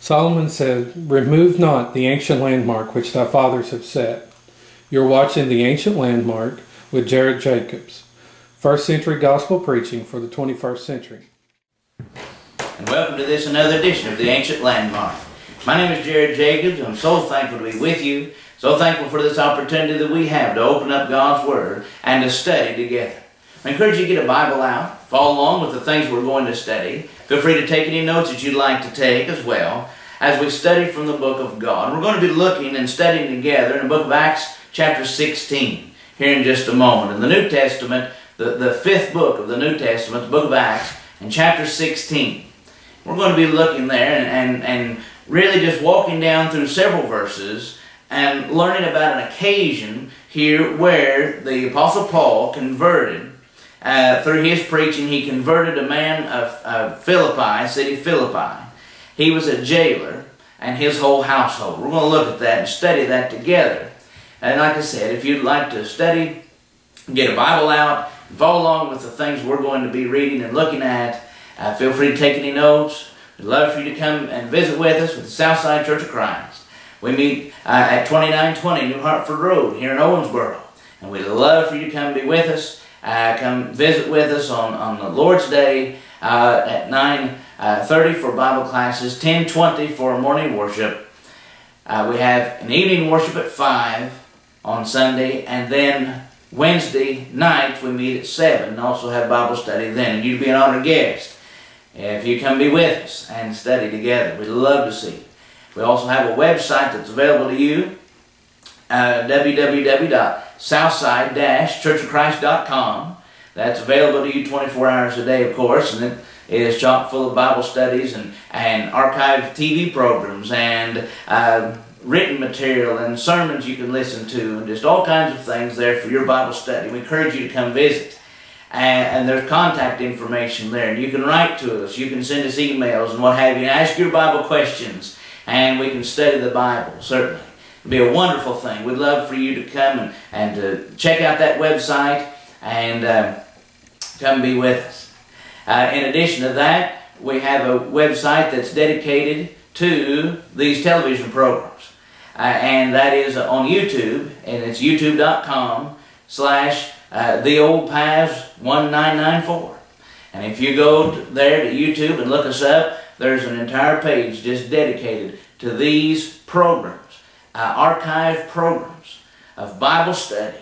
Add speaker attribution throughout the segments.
Speaker 1: Solomon said, Remove not the ancient landmark which thy fathers have set. You're watching the ancient landmark with Jarrod Jacobs, first century gospel preaching for the 21st century.
Speaker 2: And welcome to this another edition of the Ancient Landmark. My name is Jarrod Jacobs, I'm so thankful to be with you. So thankful for this opportunity that we have to open up God's Word and to study together. I encourage you to get a Bible out, follow along with the things we're going to study. Feel free to take any notes that you'd like to take as well as we study from the book of God. We're going to be looking and studying together in the book of Acts chapter 16 here in just a moment. In the New Testament, the, the fifth book of the New Testament, the book of Acts, in chapter 16. We're going to be looking there and, and, and really just walking down through several verses and learning about an occasion here where the Apostle Paul converted uh, through his preaching, he converted a man of, of Philippi, city Philippi. He was a jailer and his whole household. We're going to look at that and study that together. And like I said, if you'd like to study, get a Bible out, and follow along with the things we're going to be reading and looking at, uh, feel free to take any notes. We'd love for you to come and visit with us with the Southside Church of Christ. We meet uh, at 2920 New Hartford Road here in Owensboro. And we'd love for you to come be with us. Uh, come visit with us on, on the Lord's Day uh, at 9.30 uh, for Bible classes, 10.20 for morning worship. Uh, we have an evening worship at 5 on Sunday, and then Wednesday night we meet at 7 and also have Bible study then. And you'd be an honored guest if you come be with us and study together. We'd love to see you. We also have a website that's available to you, uh, www southside-churchofchrist.com. That's available to you 24 hours a day, of course, and it is chock full of Bible studies and, and archived TV programs and uh, written material and sermons you can listen to and just all kinds of things there for your Bible study. We encourage you to come visit. And, there's contact information there. And you can write to us. You can send us emails and what have you. Ask your Bible questions. And we can study the Bible, certainly. It'd be a wonderful thing. We'd love for you to come and, and to check out that website and uh, come be with us. Uh, in addition to that, we have a website that's dedicated to these television programs. Uh, and that is on YouTube, and it's youtube.com slash uh, the old paths 1994. And if you go there to YouTube and look us up, there's an entire page just dedicated to these programs uh, archive programs of Bible study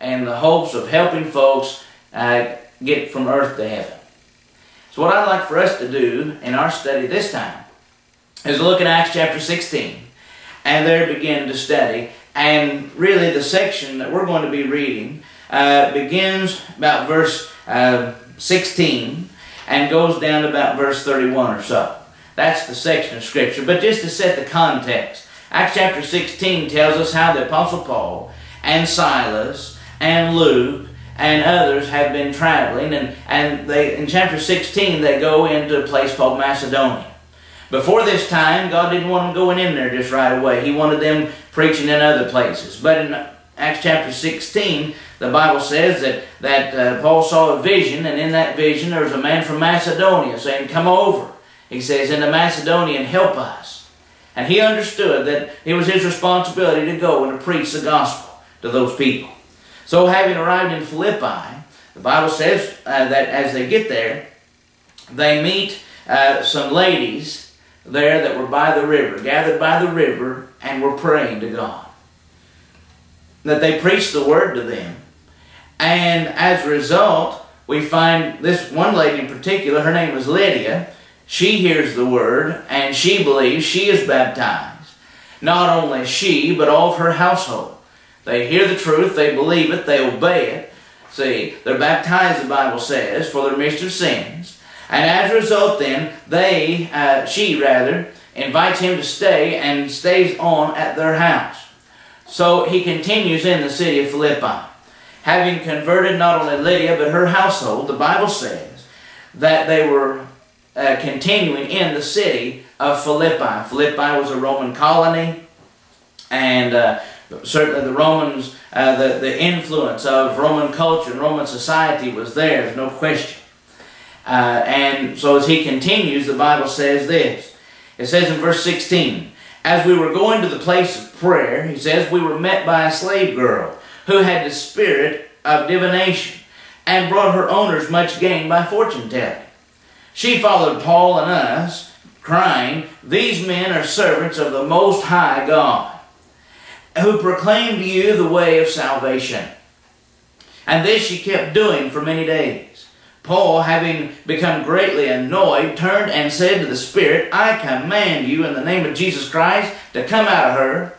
Speaker 2: and the hopes of helping folks uh, get from earth to heaven. So what I'd like for us to do in our study this time is look at Acts chapter 16 and there begin to study. And really the section that we're going to be reading uh, begins about verse uh, 16 and goes down to about verse 31 or so. That's the section of Scripture. But just to set the context, Acts chapter 16 tells us how the Apostle Paul and Silas and Luke and others have been traveling. And, and they, in chapter 16, they go into a place called Macedonia. Before this time, God didn't want them going in there just right away. He wanted them preaching in other places. But in Acts chapter 16, the Bible says that, that uh, Paul saw a vision, and in that vision there was a man from Macedonia saying, Come over. He says, into Macedonia and help us. And he understood that it was his responsibility to go and to preach the gospel to those people. So having arrived in Philippi, the Bible says uh, that as they get there, they meet uh, some ladies there that were by the river, gathered by the river, and were praying to God. That they preached the word to them. And as a result, we find this one lady in particular, her name was Lydia, she hears the word and she believes she is baptized. Not only she, but all of her household. They hear the truth, they believe it, they obey it. See, they're baptized, the Bible says, for their remission of sins. And as a result, then, they, uh, she rather, invites him to stay and stays on at their house. So he continues in the city of Philippi. Having converted not only Lydia, but her household, the Bible says that they were uh, continuing in the city of Philippi. Philippi was a Roman colony, and uh, certainly the Romans, uh, the, the influence of Roman culture and Roman society was there, no question. Uh, and so as he continues, the Bible says this. It says in verse 16, As we were going to the place of prayer, he says, we were met by a slave girl who had the spirit of divination and brought her owners much gain by fortune telling. She followed Paul and us, crying, These men are servants of the Most High God, who proclaim to you the way of salvation. And this she kept doing for many days. Paul, having become greatly annoyed, turned and said to the Spirit, I command you in the name of Jesus Christ to come out of her.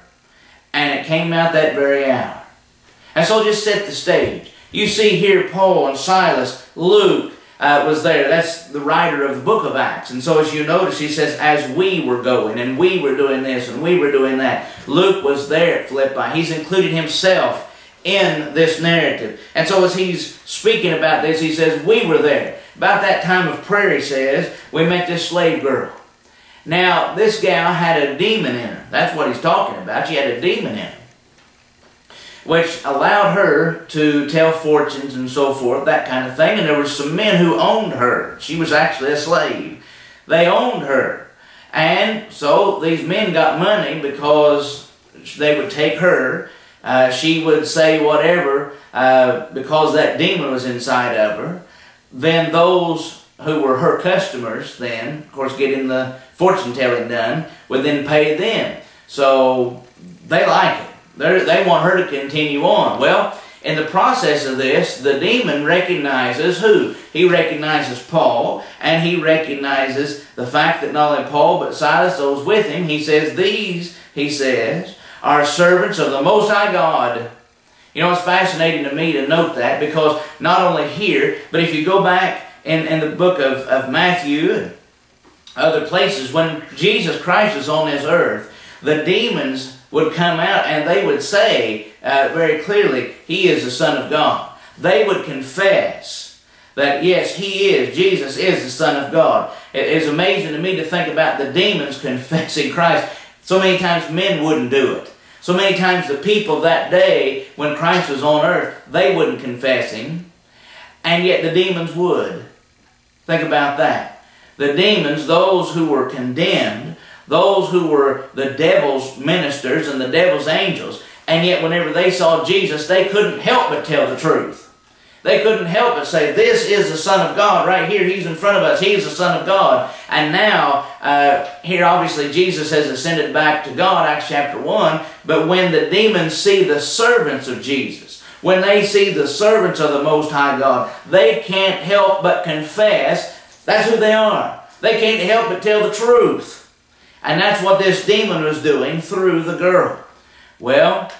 Speaker 2: And it came out that very hour. And so just set the stage. You see here Paul and Silas, Luke, uh, was there. That's the writer of the book of Acts. And so as you notice, he says, as we were going, and we were doing this, and we were doing that. Luke was there at Philippi. He's included himself in this narrative. And so as he's speaking about this, he says, we were there. About that time of prayer, he says, we met this slave girl. Now, this gal had a demon in her. That's what he's talking about. She had a demon in her which allowed her to tell fortunes and so forth, that kind of thing. And there were some men who owned her. She was actually a slave. They owned her. And so these men got money because they would take her. Uh, she would say whatever uh, because that demon was inside of her. Then those who were her customers then, of course getting the fortune telling done, would then pay them. So they like it. They're, they want her to continue on. Well, in the process of this, the demon recognizes who? He recognizes Paul, and he recognizes the fact that not only Paul, but Silas, those with him, he says, These, he says, are servants of the Most High God. You know, it's fascinating to me to note that because not only here, but if you go back in, in the book of, of Matthew and other places, when Jesus Christ was on this earth, the demons would come out and they would say uh, very clearly, He is the Son of God. They would confess that, yes, He is, Jesus is the Son of God. It is amazing to me to think about the demons confessing Christ. So many times men wouldn't do it. So many times the people that day, when Christ was on earth, they wouldn't confess Him. And yet the demons would. Think about that. The demons, those who were condemned, those who were the devil's ministers and the devil's angels. And yet whenever they saw Jesus, they couldn't help but tell the truth. They couldn't help but say, this is the Son of God right here. He's in front of us. He is the Son of God. And now, uh, here obviously Jesus has ascended back to God, Acts chapter 1. But when the demons see the servants of Jesus, when they see the servants of the Most High God, they can't help but confess that's who they are. They can't help but tell the truth. And that's what this demon was doing through the girl. Well,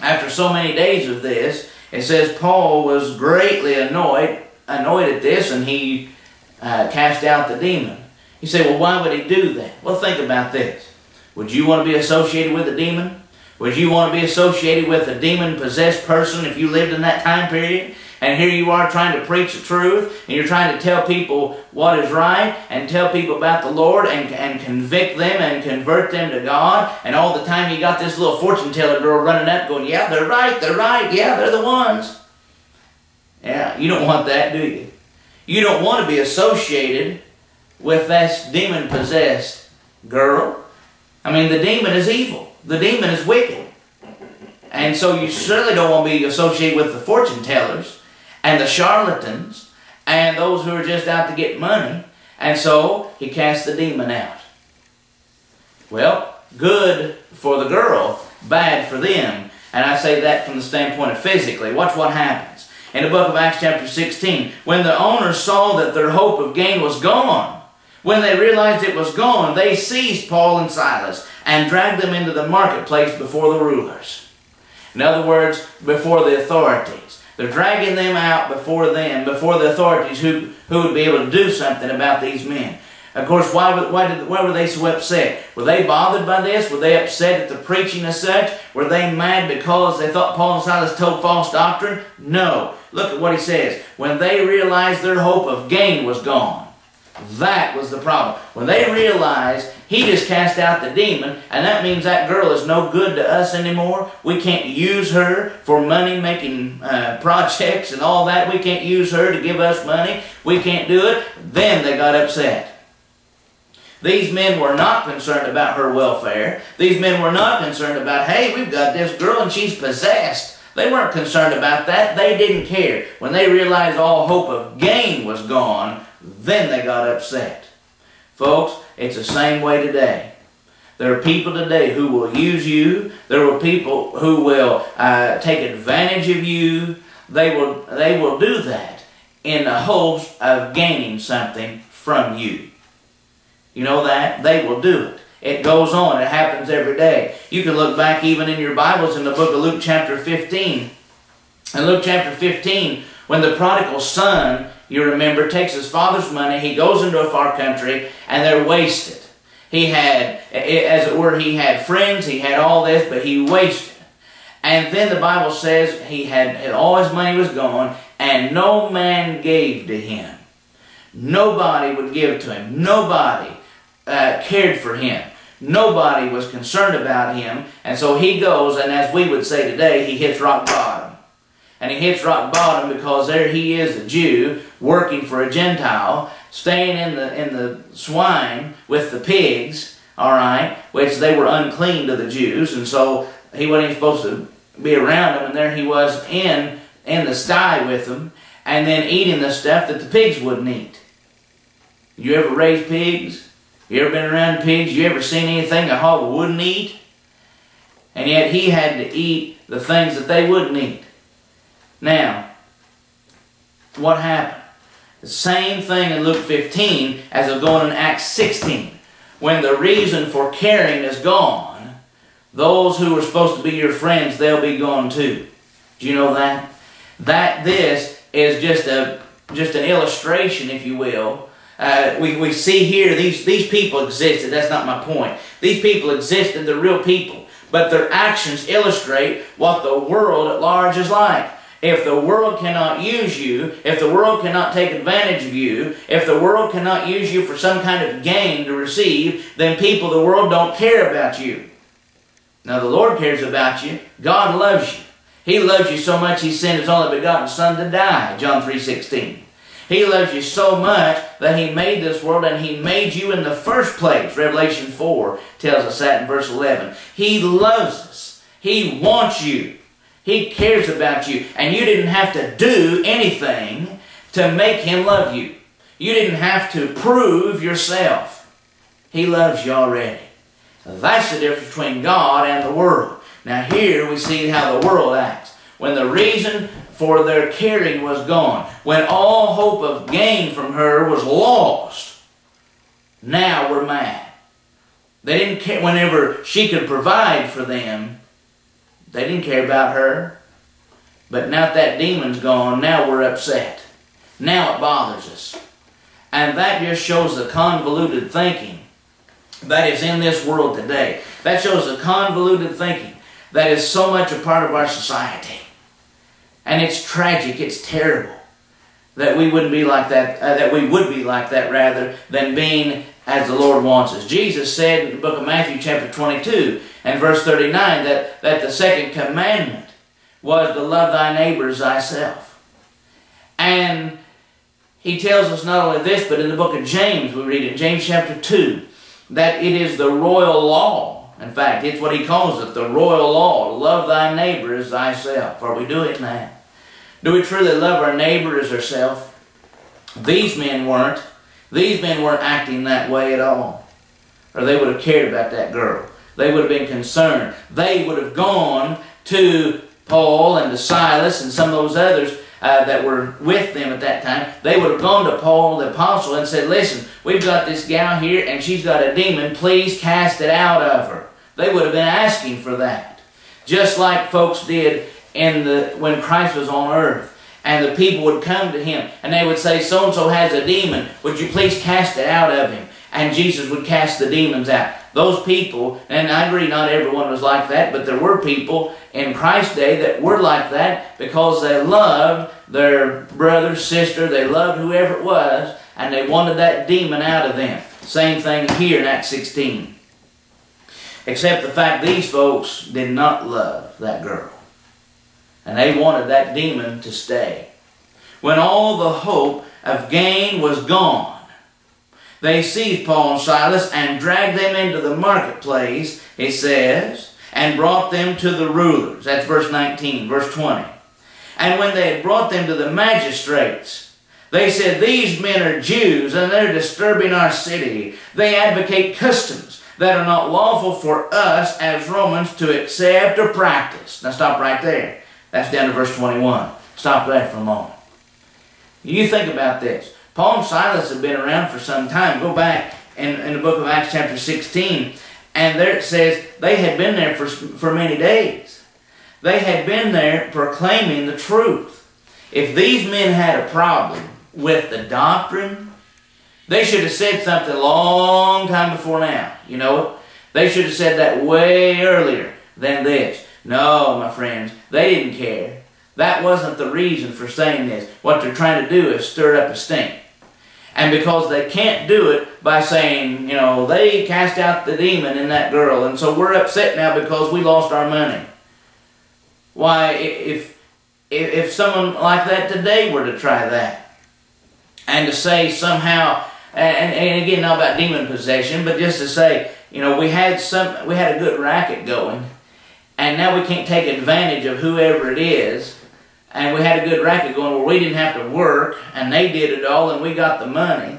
Speaker 2: after so many days of this, it says Paul was greatly annoyed, annoyed at this, and he uh, cast out the demon. You say, well, why would he do that? Well, think about this. Would you want to be associated with a demon? Would you want to be associated with a demon-possessed person if you lived in that time period? And here you are trying to preach the truth, and you're trying to tell people what is right, and tell people about the Lord, and, and convict them, and convert them to God. And all the time you got this little fortune teller girl running up going, yeah, they're right, they're right, yeah, they're the ones. Yeah, you don't want that, do you? You don't want to be associated with that demon-possessed girl. I mean, the demon is evil. The demon is wicked. And so you certainly don't want to be associated with the fortune tellers and the charlatans and those who are just out to get money. And so he cast the demon out. Well, good for the girl, bad for them. And I say that from the standpoint of physically. Watch what happens. In the book of Acts chapter 16, when the owners saw that their hope of gain was gone, when they realized it was gone, they seized Paul and Silas and dragged them into the marketplace before the rulers. In other words, before the authorities. They're dragging them out before them, before the authorities who, who would be able to do something about these men. Of course, why, why, did, why were they so upset? Were they bothered by this? Were they upset at the preaching as such? Were they mad because they thought Paul and Silas told false doctrine? No. Look at what he says. When they realized their hope of gain was gone. That was the problem. When they realized he just cast out the demon, and that means that girl is no good to us anymore. We can't use her for money-making uh, projects and all that. We can't use her to give us money. We can't do it. Then they got upset. These men were not concerned about her welfare. These men were not concerned about, hey, we've got this girl and she's possessed. They weren't concerned about that. They didn't care. When they realized all hope of gain was gone, then they got upset. Folks, it's the same way today. There are people today who will use you. There are people who will uh, take advantage of you. They will, they will do that in the hopes of gaining something from you. You know that? They will do it. It goes on. It happens every day. You can look back even in your Bibles in the book of Luke chapter 15. In Luke chapter 15, when the prodigal son, you remember, takes his father's money, he goes into a far country, and they're wasted. He had, as it were, he had friends, he had all this, but he wasted. And then the Bible says he had all his money was gone, and no man gave to him. Nobody would give to him. Nobody uh, cared for him. Nobody was concerned about him. And so he goes, and as we would say today, he hits rock bottom. And he hits rock bottom because there he is, a Jew, working for a Gentile, staying in the, in the swine with the pigs, all right, which they were unclean to the Jews. And so he wasn't supposed to be around them. And there he was in, in the sty with them, and then eating the stuff that the pigs wouldn't eat. You ever raised pigs? You ever been around pigs? You ever seen anything a hog wouldn't eat? And yet he had to eat the things that they wouldn't eat. Now, what happened? The same thing in Luke 15 as is going in Acts 16. When the reason for caring is gone, those who were supposed to be your friends, they'll be gone too. Do you know that? That this is just a just an illustration, if you will, uh, we, we see here these, these people existed. That's not my point. These people existed. They're real people. But their actions illustrate what the world at large is like. If the world cannot use you, if the world cannot take advantage of you, if the world cannot use you for some kind of gain to receive, then people, the world don't care about you. Now the Lord cares about you. God loves you. He loves you so much He sent His only begotten Son to die, John 3 16. He loves you so much that He made this world and He made you in the first place. Revelation 4 tells us that in verse 11. He loves us. He wants you. He cares about you. And you didn't have to do anything to make Him love you. You didn't have to prove yourself. He loves you already. That's the difference between God and the world. Now here we see how the world acts. When the reason for their caring was gone. When all hope of gain from her was lost, now we're mad. They didn't care whenever she could provide for them. They didn't care about her. But now that demon's gone, now we're upset. Now it bothers us. And that just shows the convoluted thinking that is in this world today. That shows the convoluted thinking that is so much a part of our society. And it's tragic, it's terrible that we wouldn't be like that, uh, that we would be like that rather than being as the Lord wants us. Jesus said in the book of Matthew chapter 22 and verse 39 that, that the second commandment was to love thy neighbor as thyself. And he tells us not only this, but in the book of James, we read in James chapter 2, that it is the royal law. In fact, it's what he calls it, the royal law. Love thy neighbor as thyself. Are we doing it now? Do we truly love our neighbor as ourselves? These men weren't. These men weren't acting that way at all. Or they would have cared about that girl. They would have been concerned. They would have gone to Paul and to Silas and some of those others uh, that were with them at that time. They would have gone to Paul the apostle and said, Listen, we've got this gal here and she's got a demon. Please cast it out of her. They would have been asking for that. Just like folks did in the when Christ was on earth. And the people would come to him and they would say, So and so has a demon. Would you please cast it out of him? And Jesus would cast the demons out. Those people, and I agree not everyone was like that, but there were people in Christ's day that were like that because they loved their brother, sister, they loved whoever it was, and they wanted that demon out of them. Same thing here in Acts 16. Except the fact these folks did not love that girl. And they wanted that demon to stay. When all the hope of gain was gone, they seized Paul and Silas and dragged them into the marketplace, it says, and brought them to the rulers. That's verse 19, verse 20. And when they had brought them to the magistrates, they said, These men are Jews, and they're disturbing our city. They advocate customs that are not lawful for us as Romans to accept or practice. Now stop right there. That's down to verse 21. Stop there for a moment. You think about this. Paul and Silas have been around for some time. Go back in, in the book of Acts chapter 16, and there it says they had been there for, for many days. They had been there proclaiming the truth. If these men had a problem with the doctrine, they should have said something a long time before now. You know They should have said that way earlier than this. No, my friends, they didn't care. That wasn't the reason for saying this. What they're trying to do is stir up a stink. And because they can't do it by saying, you know, they cast out the demon in that girl, and so we're upset now because we lost our money. Why, if, if, if someone like that today were to try that, and to say somehow, and, and again, not about demon possession, but just to say, you know, we had some, we had a good racket going, and now we can't take advantage of whoever it is, and we had a good racket going where we didn't have to work and they did it all and we got the money.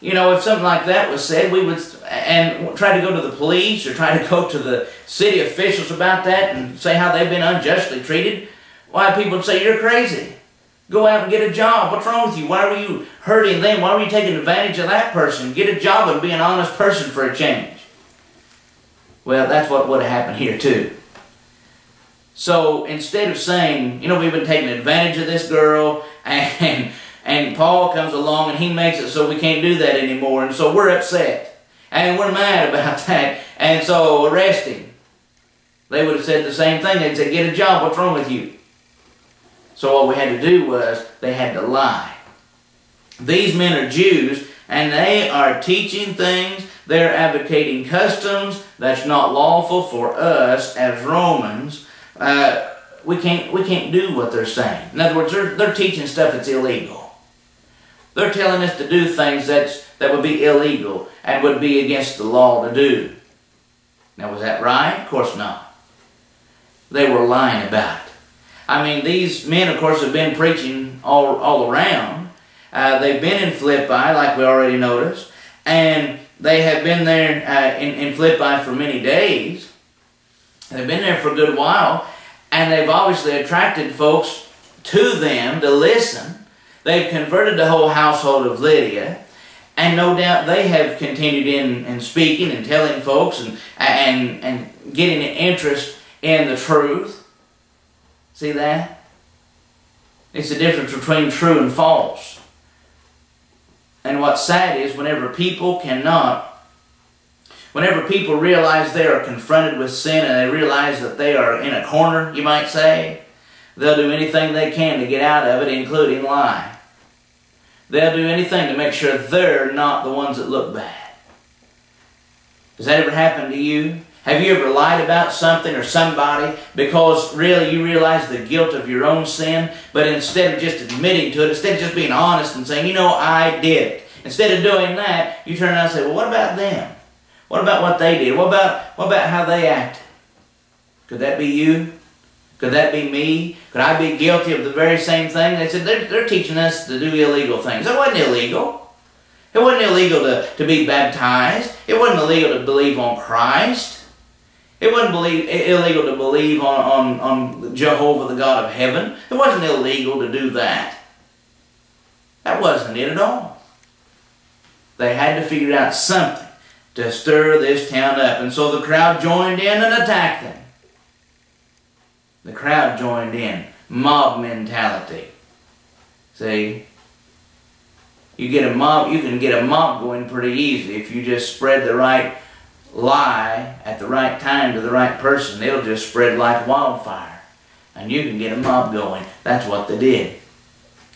Speaker 2: You know, if something like that was said, we would and try to go to the police or try to go to the city officials about that and say how they've been unjustly treated. Why people would say you're crazy. Go out and get a job. What's wrong with you? Why were you hurting them? Why were you taking advantage of that person? Get a job and be an honest person for a change. Well, that's what would have happened here too. So instead of saying, you know, we've been taking advantage of this girl, and and Paul comes along and he makes it so we can't do that anymore, and so we're upset and we're mad about that, and so arrest him. They would have said the same thing. They'd say, "Get a job. What's wrong with you?" So what we had to do was they had to lie. These men are Jews, and they are teaching things. They're advocating customs that's not lawful for us as Romans uh, we can't we can't do what they're saying. In other words, they're, they're teaching stuff that's illegal. They're telling us to do things that's, that would be illegal and would be against the law to do. Now, was that right? Of course not. They were lying about it. I mean, these men, of course, have been preaching all, all around. Uh, they've been in Philippi, like we already noticed, and they have been there uh, in, in Philippi for many days. They've been there for a good while, and they've obviously attracted folks to them to listen. They've converted the whole household of Lydia, and no doubt they have continued in, in speaking and telling folks and, and, and getting an interest in the truth. See that? It's the difference between true and false. And what's sad is whenever people cannot Whenever people realize they are confronted with sin and they realize that they are in a corner, you might say, they'll do anything they can to get out of it, including lie. They'll do anything to make sure they're not the ones that look bad. Does that ever happen to you? Have you ever lied about something or somebody because really you realize the guilt of your own sin, but instead of just admitting to it, instead of just being honest and saying, you know, I did it, instead of doing that, you turn around and say, well, what about them? What about what they did? What about, what about how they acted? Could that be you? Could that be me? Could I be guilty of the very same thing? They said they're, they're teaching us to do illegal things. It wasn't illegal. It wasn't illegal to, to be baptized. It wasn't illegal to believe on Christ. It wasn't believe, illegal to believe on, on, on Jehovah, the God of heaven. It wasn't illegal to do that. That wasn't it at all. They had to figure out something to stir this town up. And so the crowd joined in and attacked them. The crowd joined in. Mob mentality. See? You get a mob, you can get a mob going pretty easy if you just spread the right lie at the right time to the right person. It'll just spread like wildfire. And you can get a mob going. That's what they did.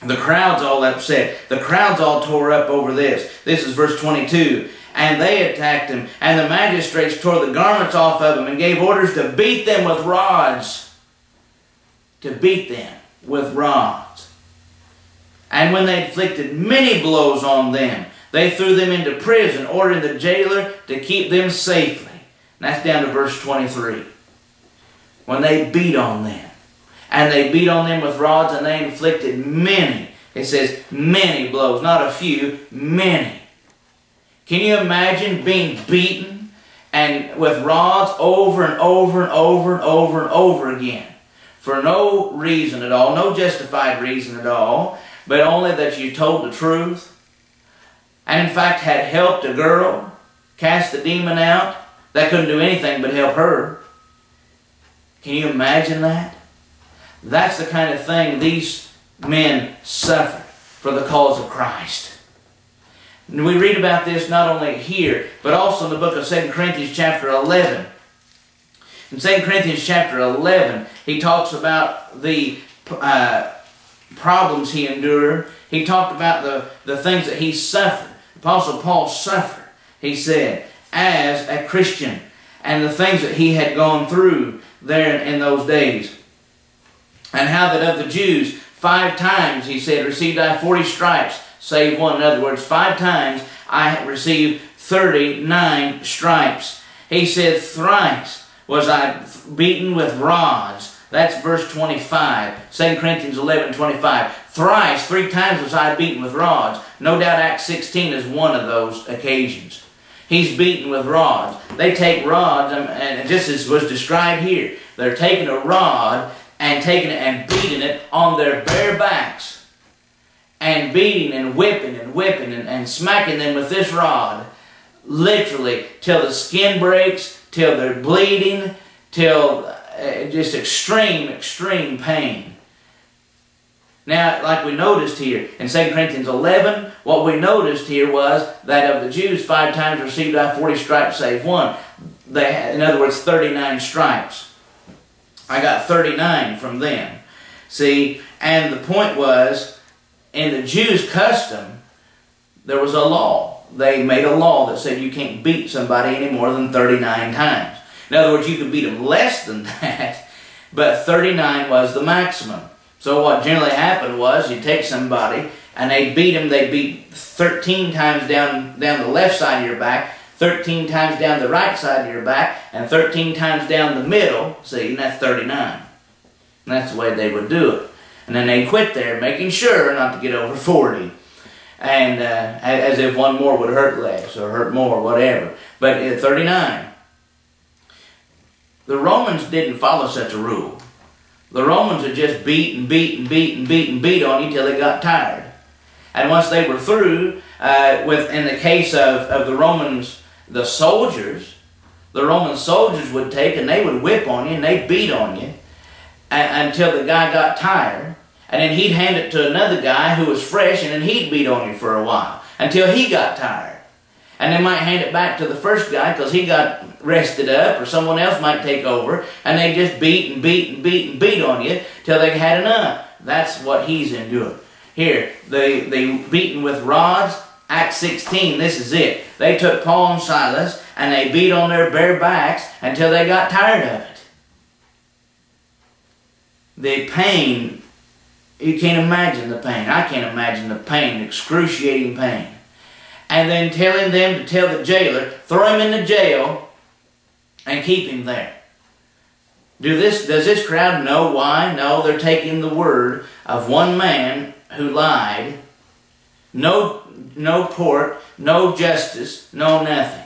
Speaker 2: The crowd's all upset. The crowd's all tore up over this. This is verse 22 and they attacked him. And the magistrates tore the garments off of him and gave orders to beat them with rods. To beat them with rods. And when they inflicted many blows on them, They threw them into prison, ordering the jailer to keep them safely. And that's down to verse 23. When they beat on them. And they beat on them with rods, and they inflicted many. It says many blows, not a few, many. Can you imagine being beaten and with rods over and over and over and over and over again? For no reason at all, no justified reason at all, but only that you told the truth. And in fact had helped a girl cast the demon out that couldn't do anything but help her. Can you imagine that? That's the kind of thing these men suffered for the cause of Christ. And we read about this not only here, but also in the book of 2 Corinthians chapter 11. In 2 Corinthians chapter 11, he talks about the uh, problems he endured. He talked about the, the things that he suffered. Apostle Paul suffered, he said, as a Christian, and the things that he had gone through there in those days. And how that of the Jews, five times, he said, received I forty stripes, save one. In other words, five times I received 39 stripes. He said, thrice was I beaten with rods. That's verse 25, 2 Corinthians 11, 25. Thrice, three times was I beaten with rods. No doubt Acts 16 is one of those occasions. He's beaten with rods. They take rods, um, and just as was described here, they're taking a rod and taking it and beating it on their bare backs. And beating and whipping and whipping and, and smacking them with this rod. Literally, till the skin breaks, till they're bleeding, till uh, just extreme, extreme pain. Now, like we noticed here in 2 Corinthians 11, what we noticed here was that of the Jews, five times received I 40 stripes save one. They had, in other words, 39 stripes. I got 39 from them. See, and the point was, in the Jews' custom, there was a law. They made a law that said you can't beat somebody any more than 39 times. In other words, you could beat them less than that, but 39 was the maximum. So what generally happened was you take somebody and they beat them, they beat 13 times down, down the left side of your back, 13 times down the right side of your back, and 13 times down the middle, see, and that's 39. And that's the way they would do it. And then they quit there, making sure not to get over 40. And uh, as if one more would hurt less or hurt more, whatever. But at 39. The Romans didn't follow such a rule. The Romans would just beat and beat and beat and beat and beat on you till they got tired. And once they were through, uh, with in the case of, of the Romans, the soldiers, the Roman soldiers would take and they would whip on you and they beat on you until the guy got tired. And then he'd hand it to another guy who was fresh and then he'd beat on you for a while until he got tired. And they might hand it back to the first guy because he got rested up or someone else might take over and they just beat and beat and beat and beat on you till they had enough. That's what he's enduring. Here, they, they beaten with rods. Acts 16, this is it. They took Paul and Silas and they beat on their bare backs until they got tired of it. The pain, you can't imagine the pain. I can't imagine the pain, excruciating pain. And then telling them to tell the jailer, throw him in the jail and keep him there. Do this, does this crowd know why? No, they're taking the word of one man who lied. No, no court, no justice, no nothing.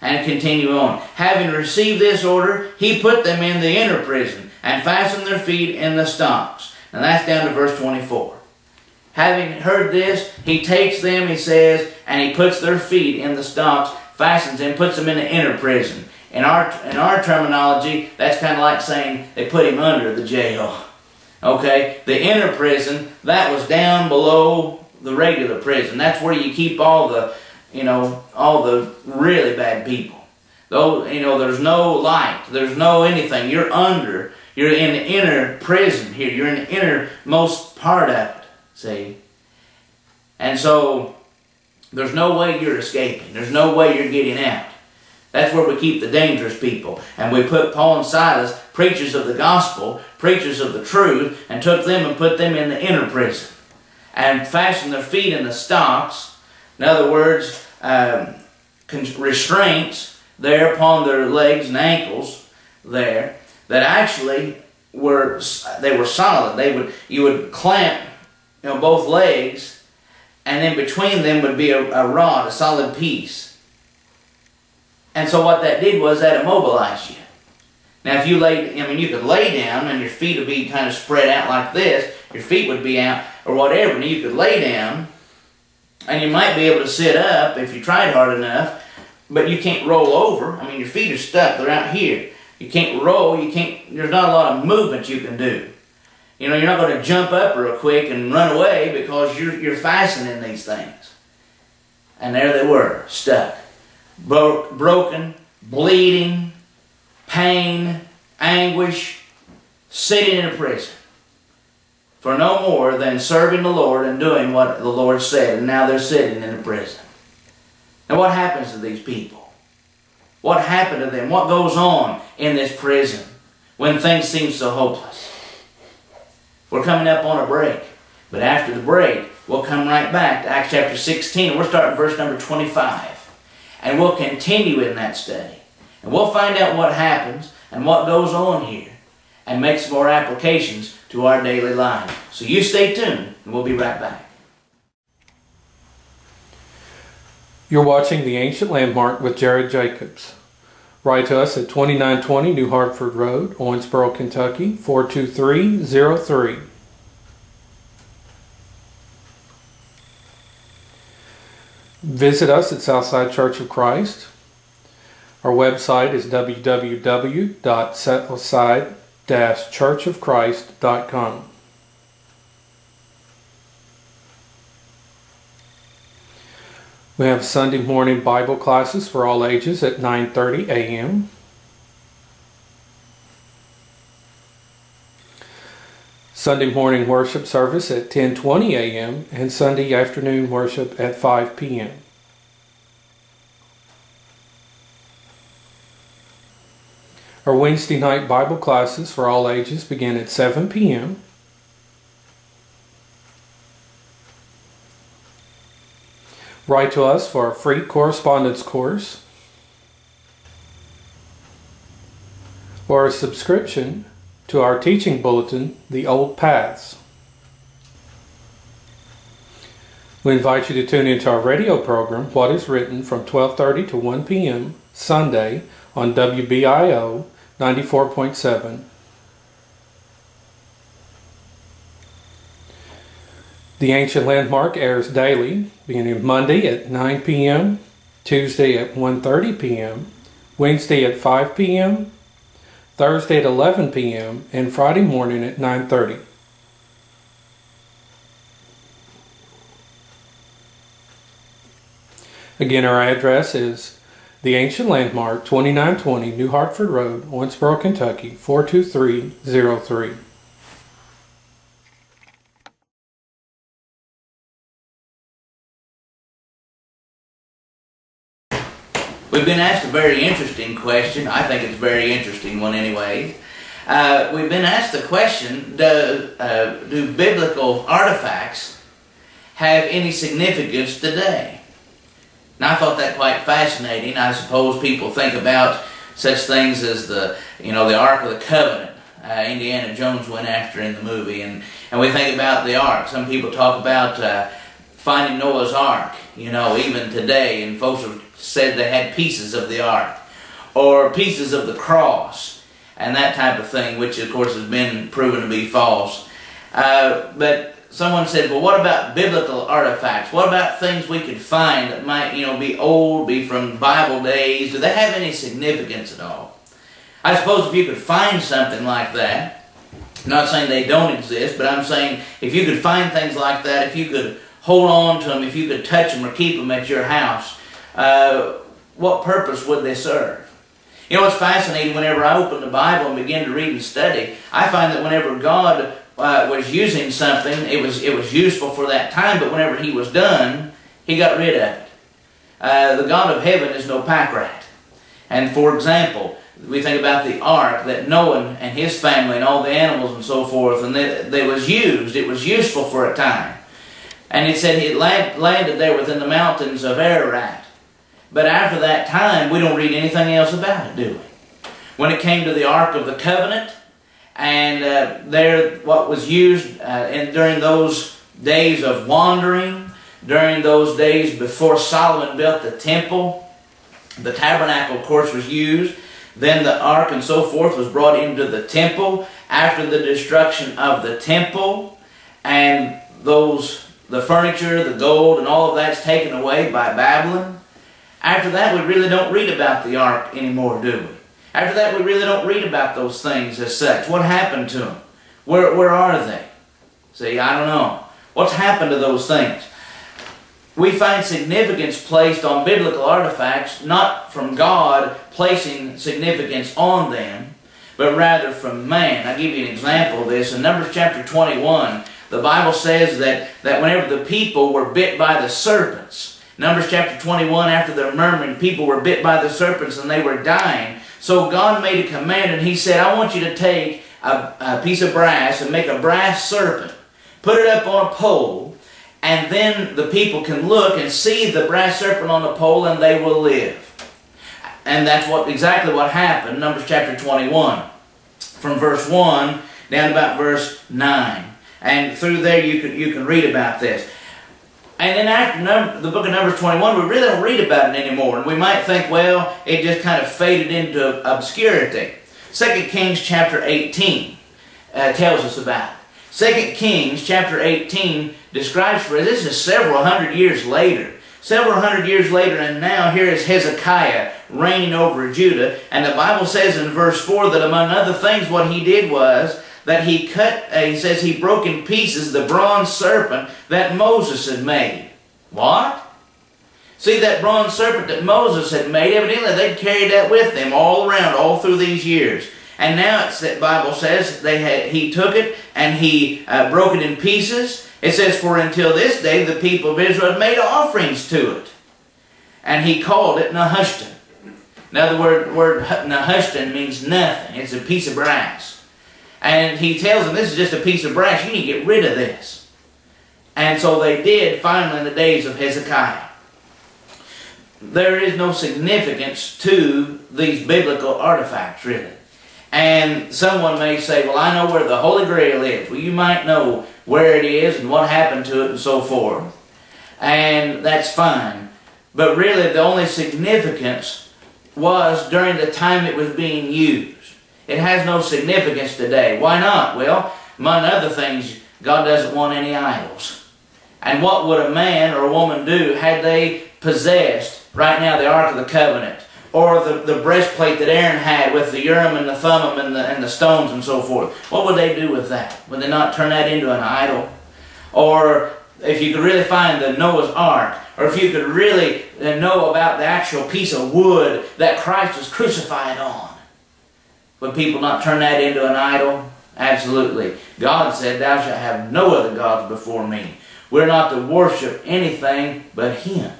Speaker 2: And continue on. Having received this order, he put them in the inner prison and fastened their feet in the stocks. And that's down to verse 24. Having heard this, he takes them, he says, and he puts their feet in the stocks, fastens them, puts them in the inner prison. In our, in our terminology, that's kind of like saying they put him under the jail. Okay? The inner prison, that was down below the regular prison. That's where you keep all the, you know, all the really bad people. Though, you know, there's no light. There's no anything. You're under. You're in the inner prison here. You're in the innermost part of it. See? And so, there's no way you're escaping. There's no way you're getting out. That's where we keep the dangerous people. And we put Paul and Silas, preachers of the gospel, preachers of the truth, and took them and put them in the inner prison. And fastened their feet in the stocks. In other words, um, restraints there upon their legs and ankles there that actually were they were solid. They would you would clamp you know both legs, and in between them would be a, a rod, a solid piece. And so what that did was that immobilized you. Now, if you lay, I mean, you could lay down and your feet would be kind of spread out like this. Your feet would be out or whatever. and you could lay down and you might be able to sit up if you tried hard enough, but you can't roll over. I mean, your feet are stuck. They're out here. You can't roll. You can't, there's not a lot of movement you can do. You know, you're not going to jump up real quick and run away because you're, you're fastening these things. And there they were, stuck. Bro broken, bleeding, pain, anguish, sitting in a prison for no more than serving the Lord and doing what the Lord said. And now they're sitting in a prison. Now what happens to these people? What happened to them? What goes on in this prison when things seem so hopeless? We're coming up on a break. But after the break, we'll come right back to Acts chapter 16. We're starting verse number 25. And we'll continue in that study. And we'll find out what happens and what goes on here and make some more applications to our daily life. So you stay tuned and we'll be right back.
Speaker 1: You're watching The Ancient Landmark with Jarrod Jacobs. Write to us at 2920 New Hartford Road, Owensboro, Kentucky 42303. Visit us at Southside Church of Christ. Our website is www.southside-churchofchrist.com. We have Sunday morning Bible classes for all ages at 9:30 a.m. Sunday morning worship service at 10:20 a.m. and Sunday afternoon worship at 5 p.m. Our Wednesday night Bible classes for all ages begin at 7 p.m. Write to us for a free correspondence course or a subscription to our teaching bulletin, The Old Paths. We invite you to tune into our radio program, What is Written, from 12:30 to 1 p.m. Sunday on WBIO 94.7 The Ancient Landmark airs daily, beginning Monday at 9 p.m., Tuesday at 1.30 p.m., Wednesday at 5 p.m., Thursday at 11 p.m., and Friday morning at 9.30. Again, our address is The Ancient Landmark, 2920 New Hartford Road, Owensboro, Kentucky, 42303.
Speaker 2: We've been asked a very interesting question. I think it's a very interesting one anyway. Uh, we've been asked the question, do, uh, do biblical artifacts have any significance today? Now I thought that quite fascinating. I suppose people think about such things as the, you know, the Ark of the Covenant. Uh, Indiana Jones went after in the movie, and, and we think about the Ark. Some people talk about uh, finding Noah's Ark, you know, even today, and folks have said they had pieces of the ark or pieces of the cross and that type of thing, which of course has been proven to be false. Uh, but someone said, well, what about biblical artifacts? What about things we could find that might, you know, be old, be from Bible days? Do they have any significance at all? I suppose if you could find something like that, not saying they don't exist, but I'm saying if you could find things like that, if you could hold on to them, if you could touch them or keep them at your house, uh, what purpose would they serve? You know, it's fascinating whenever I open the Bible and begin to read and study, I find that whenever God uh, was using something, it was, it was useful for that time, but whenever he was done, he got rid of it. Uh, the God of heaven is no pack rat. And for example, we think about the ark that Noah and his family and all the animals and so forth, and that they was used. It was useful for a time. And it said it landed there within the mountains of Ararat. But after that time, we don't read anything else about it, do we? When it came to the Ark of the Covenant, and uh, there what was used uh, in, during those days of wandering, during those days before Solomon built the temple, the tabernacle, of course, was used. Then the ark and so forth was brought into the temple after the destruction of the temple, and those the furniture, the gold, and all of that's taken away by Babylon. After that, we really don't read about the ark anymore, do we? After that, we really don't read about those things as such. What happened to them? Where, where are they? See, I don't know. What's happened to those things? We find significance placed on biblical artifacts not from God placing significance on them, but rather from man. I'll give you an example of this. In Numbers chapter 21, the Bible says that, that whenever the people were bit by the serpents, Numbers chapter 21, after their murmuring, people were bit by the serpents and they were dying. So God made a command and He said, I want you to take a, a piece of brass and make a brass serpent, put it up on a pole, and then the people can look and see the brass serpent on the pole and they will live. And that's what exactly what happened, Numbers chapter 21, from verse 1 down about verse 9. And through there you can, you can read about this. And then after the book of Numbers 21, we really don't read about it anymore. And we might think, well, it just kind of faded into obscurity. 2 Kings chapter 18 uh, tells us about it. 2 Kings chapter 18 describes for us, this is several hundred years later. Several hundred years later, and now here is Hezekiah reigning over Judah. And the Bible says in verse 4 that among other things, what he did was that he cut, uh, he says he broke in pieces the bronze serpent that Moses had made. What? See, that bronze serpent that Moses had made, evidently they'd carried that with them all around, all through these years. And now it's that Bible says they had, he took it and he uh, broke it in pieces. It says, For until this day the people of Israel had made offerings to it. And he called it Nehushtan. Now the word, word Nehushtan means nothing. It's a piece of brass. And he tells them, this is just a piece of brass. You need to get rid of this. And so they did finally in the days of Hezekiah. There is no significance to these biblical artifacts, really. And someone may say, well, I know where the Holy Grail is. Well, you might know where it is and what happened to it and so forth. And that's fine. But really, the only significance was during the time it was being used. It has no significance today. Why not? Well, among other things, God doesn't want any idols. And what would a man or a woman do had they possessed, right now, the Ark of the Covenant? or the, the breastplate that Aaron had with the Urim and the Thummim and the, and the stones and so forth. What would they do with that? Would they not turn that into an idol? Or if you could really find the Noah's Ark, or if you could really uh, know about the actual piece of wood that Christ was crucified on, would people not turn that into an idol? Absolutely. God said, Thou shalt have no other gods before me. We're not to worship anything but Him.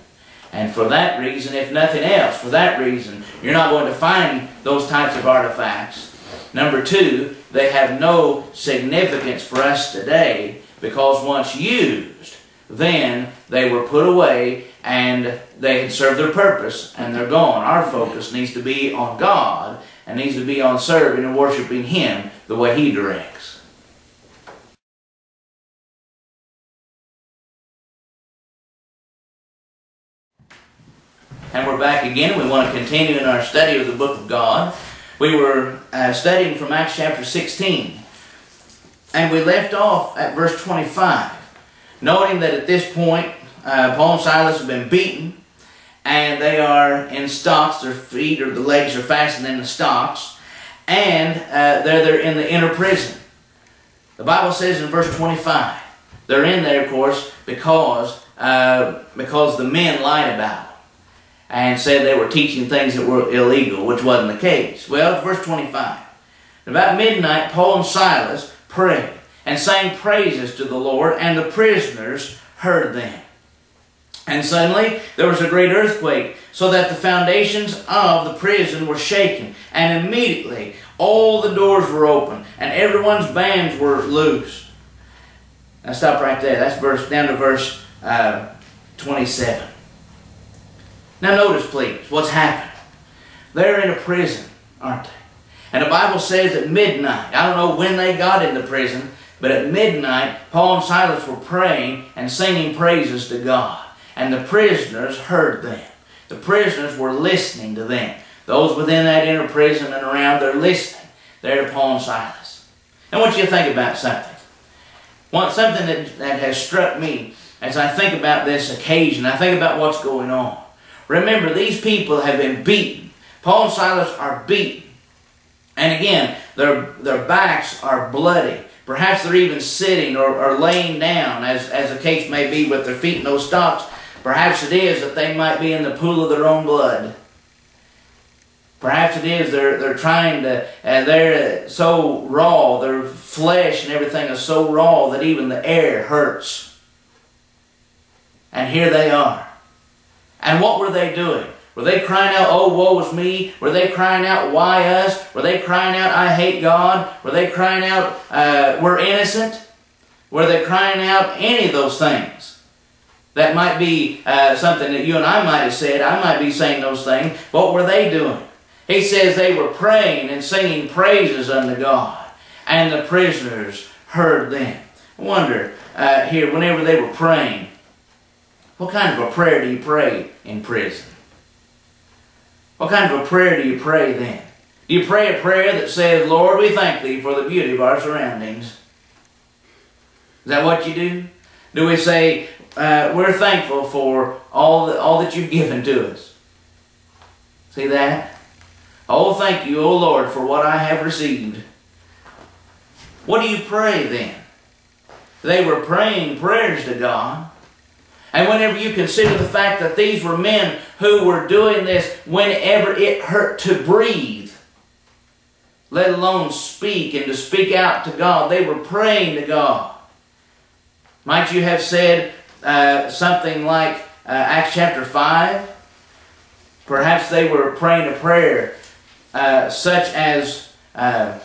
Speaker 2: And for that reason, if nothing else, for that reason, you're not going to find those types of artifacts. Number two, they have no significance for us today because once used, then they were put away and they had served their purpose and they're gone. Our focus needs to be on God and needs to be on serving and worshiping Him the way He directs. And we're back again. We want to continue in our study of the book of God. We were uh, studying from Acts chapter 16. And we left off at verse 25. Noting that at this point, uh, Paul and Silas have been beaten. And they are in stocks. Their feet or the legs are fastened in the stocks. And uh, they're, they're in the inner prison. The Bible says in verse 25. They're in there, of course, because, uh, because the men lied about it and said they were teaching things that were illegal, which wasn't the case. Well, verse 25. About midnight, Paul and Silas prayed and sang praises to the Lord, and the prisoners heard them. And suddenly there was a great earthquake, so that the foundations of the prison were shaken. And immediately all the doors were open, and everyone's bands were loose. Now stop right there. That's verse down to verse uh, 27. Now notice, please, what's happened. They're in a prison, aren't they? And the Bible says at midnight, I don't know when they got into prison, but at midnight, Paul and Silas were praying and singing praises to God. And the prisoners heard them. The prisoners were listening to them. Those within that inner prison and around, they're listening. They're and Silas. I want you to think about something. One, something that, that has struck me as I think about this occasion, I think about what's going on. Remember, these people have been beaten. Paul and Silas are beaten. And again, their, their backs are bloody. Perhaps they're even sitting or, or laying down, as, as the case may be, with their feet in those stocks. Perhaps it is that they might be in the pool of their own blood. Perhaps it is they're, they're trying to, and they're so raw, their flesh and everything is so raw that even the air hurts. And here they are. And what were they doing? Were they crying out, oh, woe is me? Were they crying out, why us? Were they crying out, I hate God? Were they crying out, uh, we're innocent? Were they crying out any of those things? That might be uh, something that you and I might have said. I might be saying those things. What were they doing? He says they were praying and singing praises unto God. And the prisoners heard them. I wonder uh, here, whenever they were praying, what kind of a prayer do you pray in prison? What kind of a prayer do you pray then? Do you pray a prayer that says, Lord, we thank Thee for the beauty of our surroundings? Is that what you do? Do we say, uh, we're thankful for all, that, all that you've given to us? See that? Oh, thank you, O oh Lord, for what I have received. What do you pray then? They were praying prayers to God. And whenever you consider the fact that these were men who were doing this whenever it hurt to breathe, let alone speak and to speak out to God, they were praying to God. Might you have said uh, something like uh, Acts chapter 5? Perhaps they were praying a prayer uh, such as uh,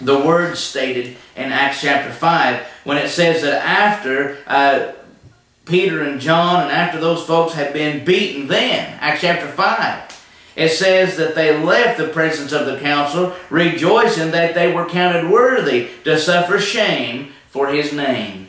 Speaker 2: the words stated in Acts chapter 5 when it says that after uh, Peter and John, and after those folks had been beaten then, Acts chapter 5, it says that they left the presence of the council, rejoicing that they were counted worthy to suffer shame for his name.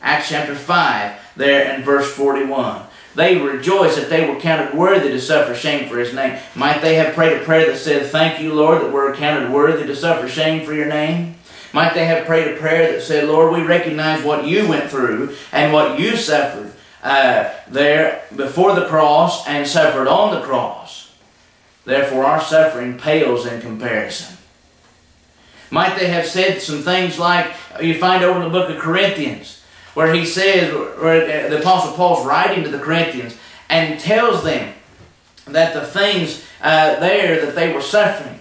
Speaker 2: Acts chapter 5, there in verse 41. They rejoiced that they were counted worthy to suffer shame for his name. Might they have prayed a prayer that said, Thank you, Lord, that we're counted worthy to suffer shame for your name? Might they have prayed a prayer that said, Lord, we recognize what you went through and what you suffered uh, there before the cross and suffered on the cross. Therefore, our suffering pales in comparison. Might they have said some things like you find over in the book of Corinthians, where he says, where the Apostle Paul's writing to the Corinthians and tells them that the things uh, there that they were suffering,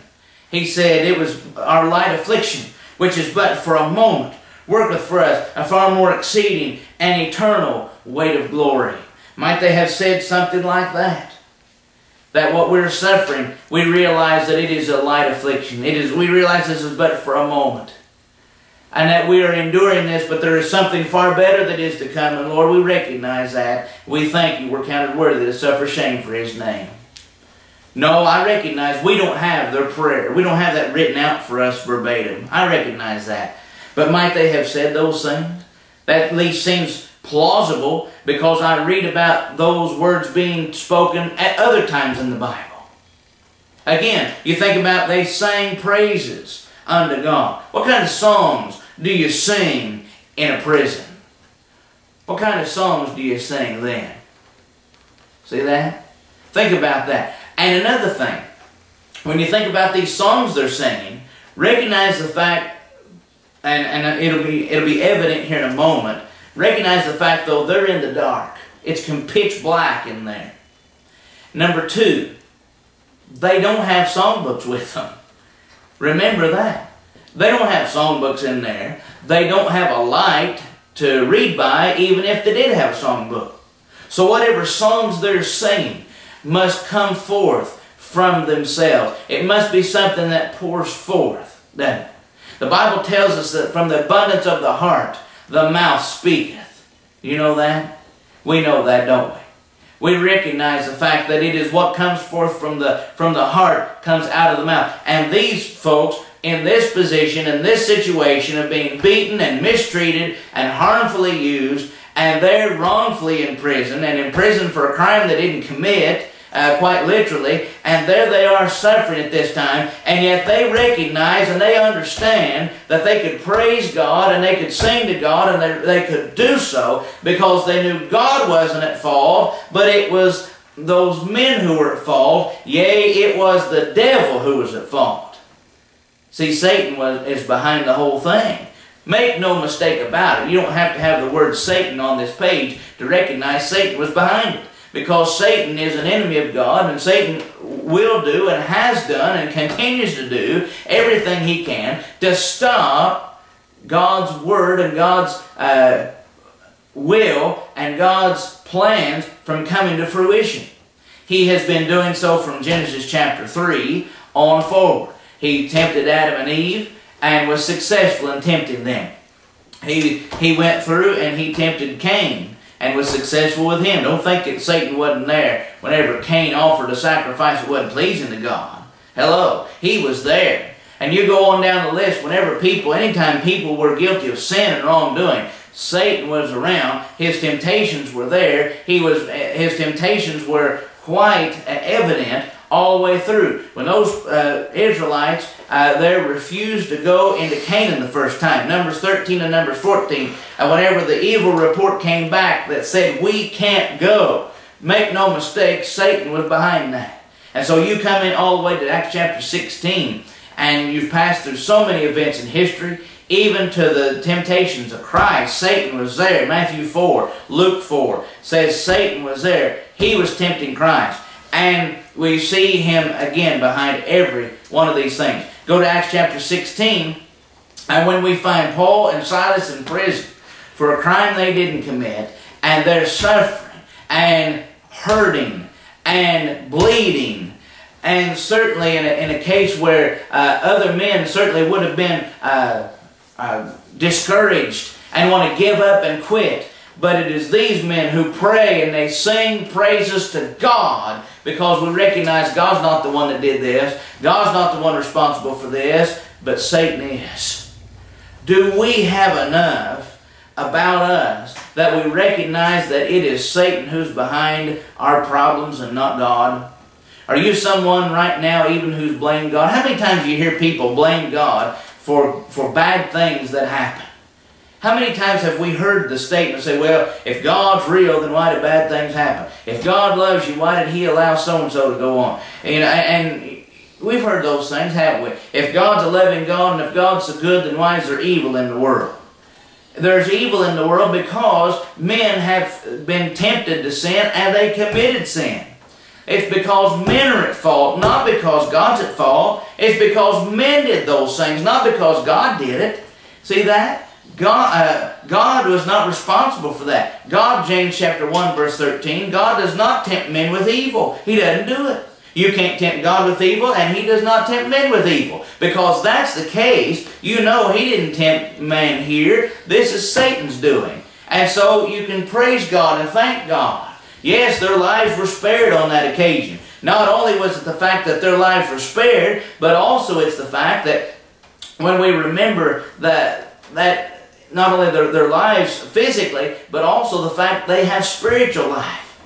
Speaker 2: he said it was our light affliction which is but for a moment, worketh for us a far more exceeding and eternal weight of glory. Might they have said something like that? That what we're suffering, we realize that it is a light affliction. It is, we realize this is but for a moment. And that we are enduring this, but there is something far better that is to come. And Lord, we recognize that. We thank you. We're counted worthy to suffer shame for His name. No, I recognize we don't have their prayer. We don't have that written out for us verbatim. I recognize that. But might they have said those things? That at least seems plausible because I read about those words being spoken at other times in the Bible. Again, you think about they sang praises unto God. What kind of songs do you sing in a prison? What kind of songs do you sing then? See that? Think about that. And another thing, when you think about these songs they're singing, recognize the fact, and, and it'll be it'll be evident here in a moment. Recognize the fact though they're in the dark. It's pitch black in there. Number two, they don't have songbooks with them. Remember that. They don't have songbooks in there. They don't have a light to read by, even if they did have a songbook. So whatever songs they're singing, must come forth from themselves. It must be something that pours forth, it? The Bible tells us that from the abundance of the heart, the mouth speaketh. You know that? We know that, don't we? We recognize the fact that it is what comes forth from the, from the heart comes out of the mouth. And these folks in this position, in this situation of being beaten and mistreated and harmfully used, and they're wrongfully in prison and in prison for a crime they didn't commit, uh, quite literally, and there they are suffering at this time, and yet they recognize and they understand that they could praise God and they could sing to God and they, they could do so because they knew God wasn't at fault, but it was those men who were at fault. Yea, it was the devil who was at fault. See, Satan was, is behind the whole thing. Make no mistake about it. You don't have to have the word Satan on this page to recognize Satan was behind it because Satan is an enemy of God and Satan will do and has done and continues to do everything he can to stop God's word and God's uh, will and God's plans from coming to fruition. He has been doing so from Genesis chapter 3 on forward. He tempted Adam and Eve and was successful in tempting them. He, he went through and he tempted Cain and was successful with him. Don't think that Satan wasn't there whenever Cain offered a sacrifice that wasn't pleasing to God. Hello, he was there. And you go on down the list, whenever people, anytime people were guilty of sin and wrongdoing, Satan was around. His temptations were there. He was, his temptations were quite evident all the way through. When those uh, Israelites uh, there refused to go into Canaan the first time, Numbers 13 and Numbers 14, and whenever the evil report came back that said, we can't go, make no mistake, Satan was behind that. And so you come in all the way to Acts chapter 16, and you've passed through so many events in history, even to the temptations of Christ. Satan was there. Matthew 4, Luke 4 says Satan was there. He was tempting Christ. And we see him again behind every one of these things. Go to Acts chapter 16, and when we find Paul and Silas in prison for a crime they didn't commit, and they're suffering and hurting and bleeding, and certainly in a, in a case where uh, other men certainly would have been uh, uh, discouraged and want to give up and quit. But it is these men who pray and they sing praises to God because we recognize God's not the one that did this. God's not the one responsible for this, but Satan is. Do we have enough about us that we recognize that it is Satan who's behind our problems and not God? Are you someone right now even who's blamed God? How many times do you hear people blame God for, for bad things that happen? How many times have we heard the statement say, well, if God's real, then why do bad things happen? If God loves you, why did He allow so-and-so to go on? You know, and we've heard those things, haven't we? If God's a loving God and if God's so good, then why is there evil in the world? There's evil in the world because men have been tempted to sin and they committed sin. It's because men are at fault, not because God's at fault. It's because men did those things, not because God did it. See that? God, uh, God was not responsible for that. God, James chapter 1, verse 13, God does not tempt men with evil. He doesn't do it. You can't tempt God with evil, and He does not tempt men with evil. Because that's the case, you know He didn't tempt man here. This is Satan's doing. And so you can praise God and thank God. Yes, their lives were spared on that occasion. Not only was it the fact that their lives were spared, but also it's the fact that when we remember that, that not only their, their lives physically, but also the fact they have spiritual life,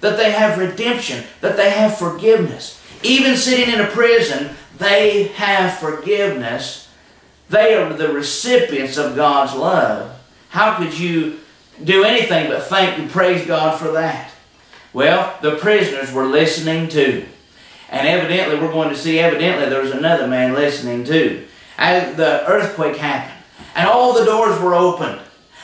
Speaker 2: that they have redemption, that they have forgiveness. Even sitting in a prison, they have forgiveness. They are the recipients of God's love. How could you do anything but thank and praise God for that? Well, the prisoners were listening too. And evidently, we're going to see, evidently, there was another man listening too. As the earthquake happened, and all the doors were opened.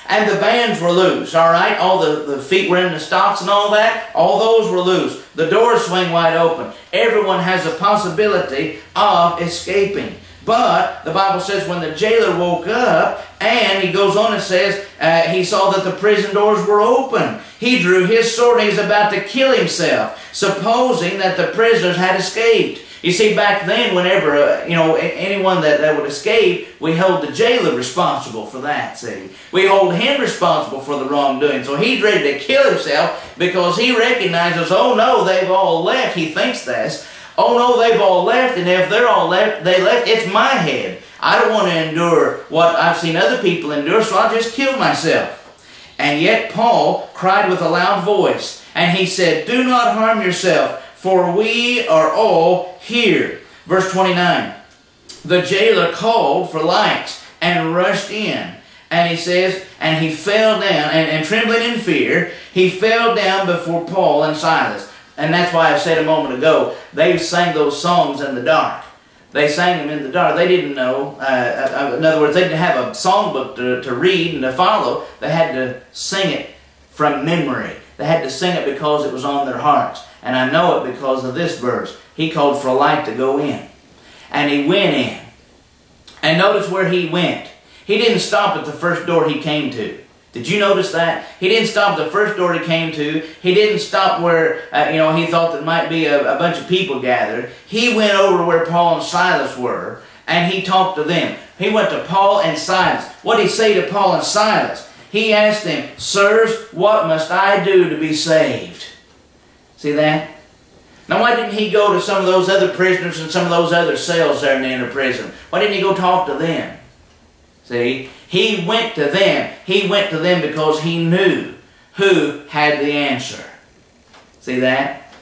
Speaker 2: And the bands were loose, all right? All the, the feet were in the stocks and all that. All those were loose. The doors swing wide open. Everyone has a possibility of escaping. But the Bible says when the jailer woke up, and he goes on and says uh, he saw that the prison doors were open. He drew his sword and he was about to kill himself, supposing that the prisoners had escaped. You see, back then, whenever uh, you know anyone that, that would escape, we hold the jailer responsible for that. See, we hold him responsible for the wrongdoing. So he's ready to kill himself because he recognizes, oh no, they've all left. He thinks this. Oh no, they've all left, and if they're all left, they left. It's my head. I don't want to endure what I've seen other people endure, so I'll just kill myself. And yet Paul cried with a loud voice, and he said, Do not harm yourself, for we are all here. Verse 29. The jailer called for lights and rushed in. And he says, and he fell down, and, and trembling in fear, he fell down before Paul and Silas. And that's why I said a moment ago, they sang those songs in the dark. They sang them in the dark. They didn't know. Uh, uh, in other words, they didn't have a songbook to, to read and to follow. They had to sing it from memory. They had to sing it because it was on their hearts. And I know it because of this verse. He called for a light to go in. And he went in. And notice where he went. He didn't stop at the first door he came to. Did you notice that? He didn't stop the first door he came to. He didn't stop where, uh, you know, he thought there might be a, a bunch of people gathered. He went over where Paul and Silas were, and he talked to them. He went to Paul and Silas. What did he say to Paul and Silas? He asked them, Sirs, what must I do to be saved? See that? Now, why didn't he go to some of those other prisoners and some of those other cells there in the inner prison? Why didn't he go talk to them? See? He went to them. He went to them because he knew who had the answer. See that?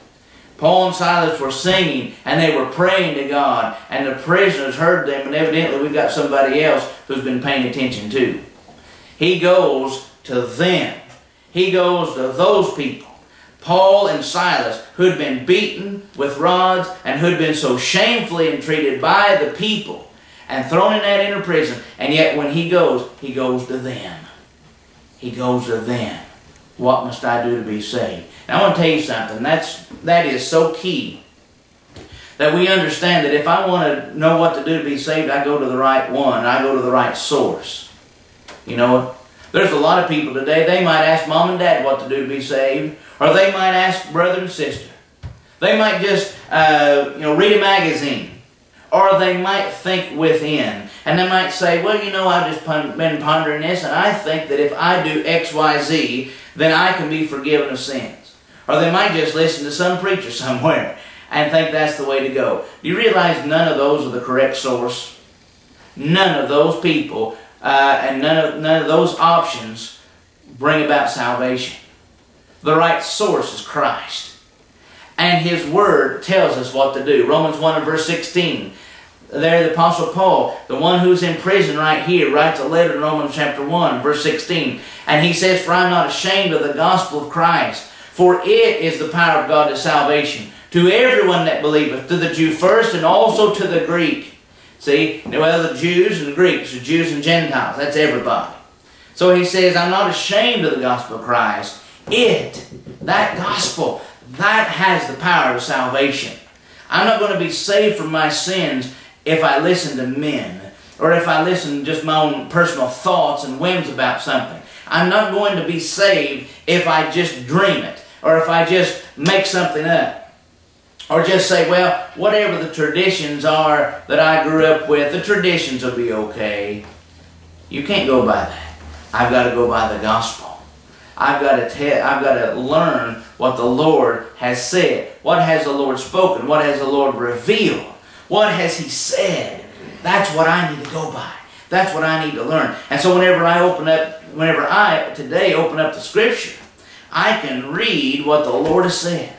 Speaker 2: Paul and Silas were singing and they were praying to God and the prisoners heard them and evidently we've got somebody else who's been paying attention too. He goes to them. He goes to those people. Paul and Silas, who'd been beaten with rods and who'd been so shamefully entreated by the people and thrown in that inner prison. And yet when he goes, he goes to them. He goes to them. What must I do to be saved? Now I want to tell you something. That's, that is so key. That we understand that if I want to know what to do to be saved, I go to the right one. I go to the right source. You know, there's a lot of people today, they might ask mom and dad what to do to be saved. Or they might ask brother and sister. They might just, uh, you know, read a magazine or they might think within. And they might say, well, you know, I've just been pondering this, and I think that if I do X, Y, Z, then I can be forgiven of sins. Or they might just listen to some preacher somewhere and think that's the way to go. Do you realize none of those are the correct source? None of those people uh, and none of, none of those options bring about salvation. The right source is Christ. And His Word tells us what to do. Romans 1 and verse 16 there the Apostle Paul, the one who's in prison right here, writes a letter in Romans chapter 1, verse 16. And he says, For I'm not ashamed of the gospel of Christ, for it is the power of God to salvation, to everyone that believeth, to the Jew first, and also to the Greek. See, well, the Jews and Greeks, the Jews and Gentiles, that's everybody. So he says, I'm not ashamed of the gospel of Christ. It, that gospel, that has the power of salvation. I'm not going to be saved from my sins if I listen to men or if I listen to just my own personal thoughts and whims about something. I'm not going to be saved if I just dream it or if I just make something up. Or just say, well, whatever the traditions are that I grew up with, the traditions will be okay. You can't go by that. I've got to go by the gospel. I've got to tell, I've got to learn what the Lord has said. What has the Lord spoken? What has the Lord revealed? What has he said? That's what I need to go by. That's what I need to learn. And so whenever I open up, whenever I today open up the scripture, I can read what the Lord has said.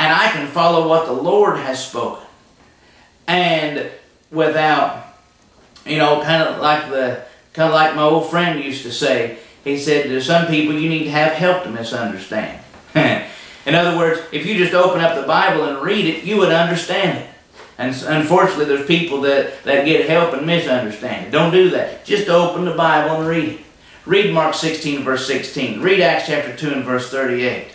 Speaker 2: And I can follow what the Lord has spoken. And without, you know, kind of like the, kind of like my old friend used to say, he said, to some people you need to have help to misunderstand. In other words, if you just open up the Bible and read it, you would understand it. And unfortunately, there's people that, that get help and misunderstand it. Don't do that. Just open the Bible and read it. Read Mark 16, verse 16. Read Acts chapter 2 and verse 38.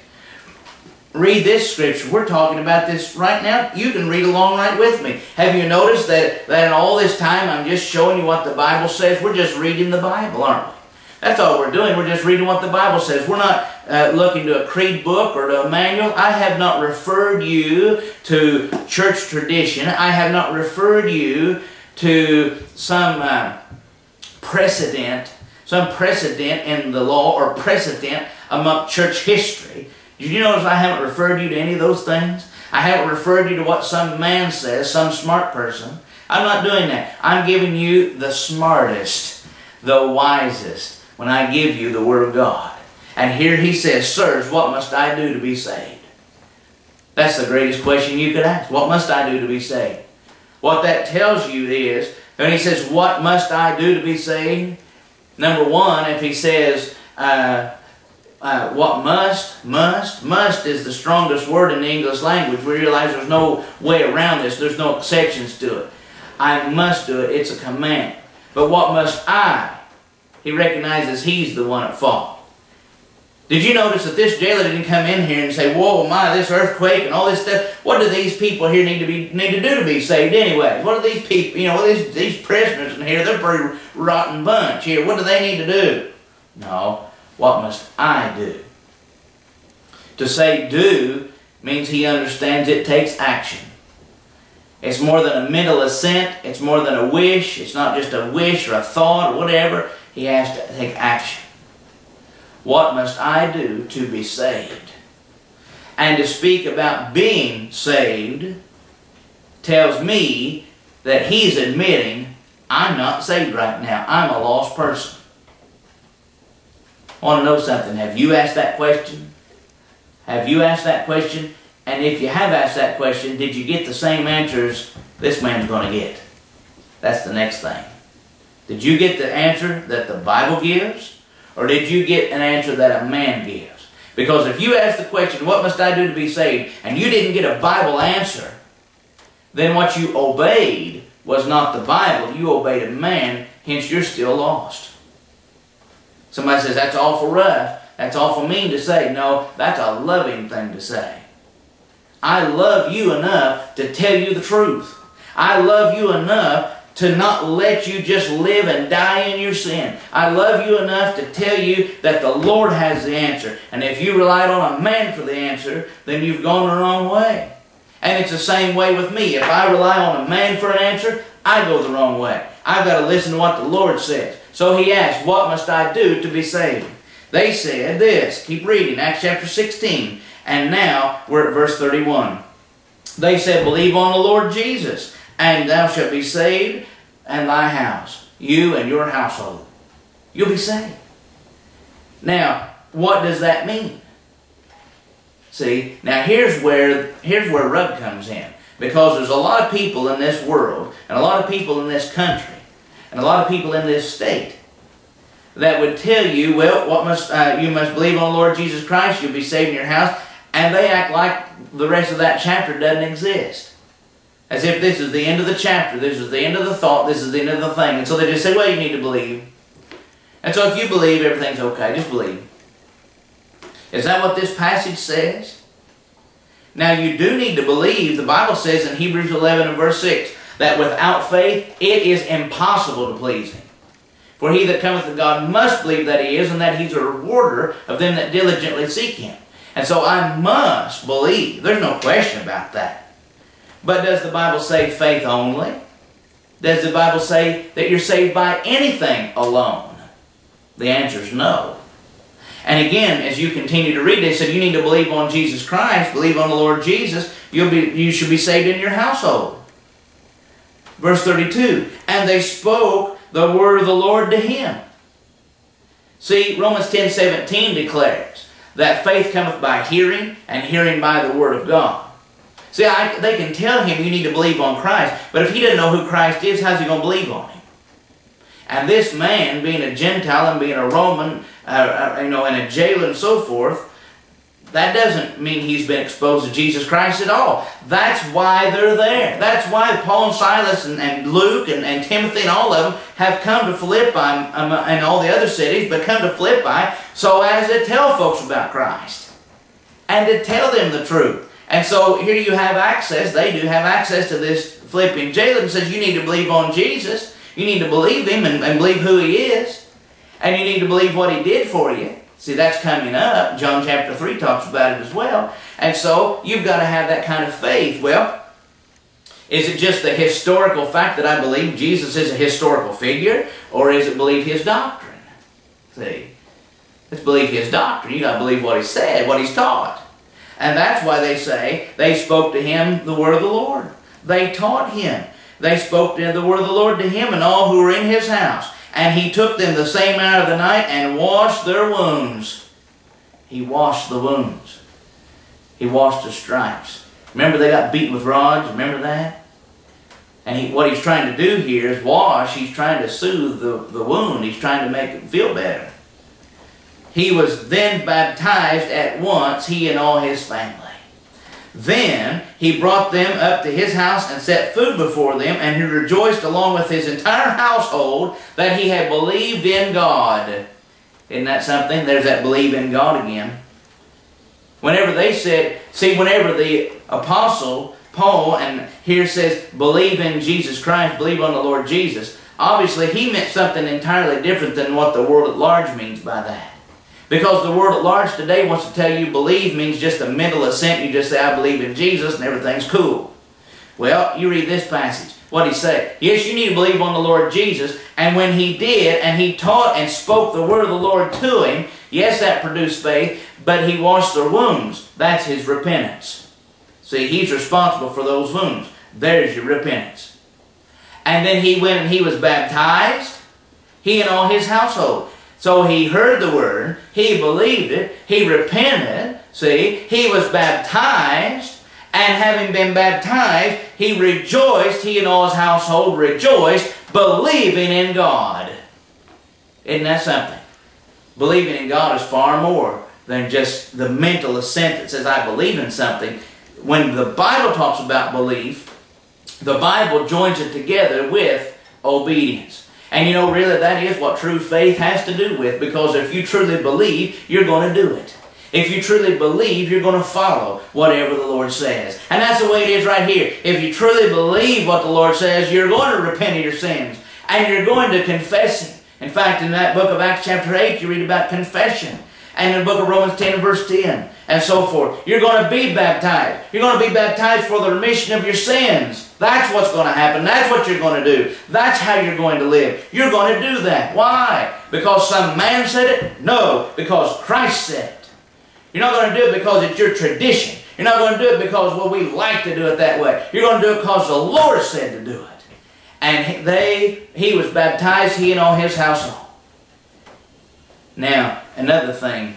Speaker 2: Read this scripture. We're talking about this right now. You can read along right with me. Have you noticed that, that in all this time I'm just showing you what the Bible says? We're just reading the Bible, aren't we? That's all we're doing. We're just reading what the Bible says. We're not uh, looking to a creed book or to a manual. I have not referred you to church tradition. I have not referred you to some uh, precedent, some precedent in the law or precedent among church history. Did you notice I haven't referred you to any of those things? I haven't referred you to what some man says, some smart person. I'm not doing that. I'm giving you the smartest, the wisest, when I give you the Word of God. And here he says, Sirs, what must I do to be saved? That's the greatest question you could ask. What must I do to be saved? What that tells you is, when he says, What must I do to be saved? Number one, if he says, uh, uh, what must, must, must is the strongest word in the English language. We realize there's no way around this. There's no exceptions to it. I must do it. It's a command. But what must I? He recognizes he's the one at fault. Did you notice that this jailer didn't come in here and say, "Whoa, my, this earthquake and all this stuff"? What do these people here need to be need to do to be saved anyway? What do these people, you know, these these prisoners in here? They're a pretty rotten bunch here. What do they need to do? No, what must I do? To say do means he understands it takes action. It's more than a mental assent. It's more than a wish. It's not just a wish or a thought or whatever. He has to take action. What must I do to be saved? And to speak about being saved tells me that he's admitting, I'm not saved right now. I'm a lost person. Want to know something. Have you asked that question? Have you asked that question? And if you have asked that question, did you get the same answers this man's going to get? That's the next thing. Did you get the answer that the Bible gives? Or did you get an answer that a man gives? Because if you ask the question, what must I do to be saved? And you didn't get a Bible answer, then what you obeyed was not the Bible. You obeyed a man, hence you're still lost. Somebody says, that's awful rough. That's awful mean to say. No, that's a loving thing to say. I love you enough to tell you the truth. I love you enough to not let you just live and die in your sin. I love you enough to tell you that the Lord has the answer. And if you relied on a man for the answer, then you've gone the wrong way. And it's the same way with me. If I rely on a man for an answer, I go the wrong way. I've got to listen to what the Lord says. So he asked, What must I do to be saved? They said this. Keep reading, Acts chapter 16. And now we're at verse 31. They said, Believe on the Lord Jesus and thou shalt be saved and thy house, you and your household. You'll be saved. Now, what does that mean? See, now here's where here's where rub comes in. Because there's a lot of people in this world, and a lot of people in this country, and a lot of people in this state that would tell you, well, what must uh, you must believe on Lord Jesus Christ, you'll be saved in your house, and they act like the rest of that chapter doesn't exist. As if this is the end of the chapter, this is the end of the thought, this is the end of the thing. And so they just say, well, you need to believe. And so if you believe, everything's okay. Just believe. Is that what this passage says? Now you do need to believe, the Bible says in Hebrews 11 and verse 6, that without faith it is impossible to please Him. For he that cometh to God must believe that He is, and that He's a rewarder of them that diligently seek Him. And so I must believe. There's no question about that. But does the Bible say faith only? Does the Bible say that you're saved by anything alone? The answer is no. And again, as you continue to read, they said you need to believe on Jesus Christ, believe on the Lord Jesus, you'll be, you should be saved in your household. Verse 32, and they spoke the word of the Lord to him. See, Romans 10, 17 declares that faith cometh by hearing, and hearing by the word of God. See, I, they can tell him you need to believe on Christ, but if he doesn't know who Christ is, how's he going to believe on him? And this man, being a Gentile and being a Roman, uh, uh, you know, and a jailer and so forth, that doesn't mean he's been exposed to Jesus Christ at all. That's why they're there. That's why Paul and Silas and, and Luke and, and, Timothy and all of them have come to Philippi um, and all the other cities, but come to Philippi so as to tell folks about Christ. and to tell them the truth. And so here you have access, they do have access to this Philippian jailer and says you need to believe on Jesus. You need to believe him and, and believe who he is. And you need to believe what he did for you. See, that's coming up. John chapter 3 talks about it as well. And so you've got to have that kind of faith. Well, is it just the historical fact that I believe Jesus is a historical figure? Or is it believe his doctrine? See? Let's believe his doctrine. you got to believe what he said, what he's taught. And that's why they say they spoke to him the word of the Lord. They taught him. They spoke the word of the Lord to him and all who were in his house. And he took them the same hour of the night and washed their wounds. He washed the wounds. He washed the stripes. Remember they got beaten with rods? Remember that? And he, what he's trying to do here is wash. He's trying to soothe the, the wound. He's trying to make it feel better. He was then baptized at once, he and all his family. Then he brought them up to his house and set food before them, and he rejoiced along with his entire household that he had believed in God. Isn't that something? There's that believe in God again. Whenever they said, see, whenever the apostle Paul, and here says, believe in Jesus Christ, believe on the Lord Jesus, obviously he meant something entirely different than what the world at large means by that. Because the world at large today wants to tell you believe means just a mental assent. You just say, I believe in Jesus and everything's cool. Well, you read this passage. What he say? Yes, you need to believe on the Lord Jesus. And when he did, and he taught and spoke the word of the Lord to him, yes, that produced faith, but he washed their wounds. That's his repentance. See, he's responsible for those wounds. There's your repentance. And then he went and he was baptized, he and all his household. So he heard the word, he believed it, he repented, see, he was baptized, and having been baptized, he rejoiced, he and all his household rejoiced, believing in God. Isn't that something? Believing in God is far more than just the mental assent that says, I believe in something. When the Bible talks about belief, the Bible joins it together with obedience. And you know, really, that is what true faith has to do with because if you truly believe, you're going to do it. If you truly believe, you're going to follow whatever the Lord says. And that's the way it is right here. If you truly believe what the Lord says, you're going to repent of your sins. And you're going to confess it. In fact, in that book of Acts chapter 8, you read about confession. And in the book of Romans 10 and verse 10, and so forth. You're going to be baptized. You're going to be baptized for the remission of your sins. That's what's going to happen. That's what you're going to do. That's how you're going to live. You're going to do that. Why? Because some man said it? No, because Christ said it. You're not going to do it because it's your tradition. You're not going to do it because, well, we like to do it that way. You're going to do it because the Lord said to do it. And they, he was baptized, he and all his household. Now, another thing